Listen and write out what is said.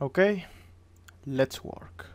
Okay, let's work.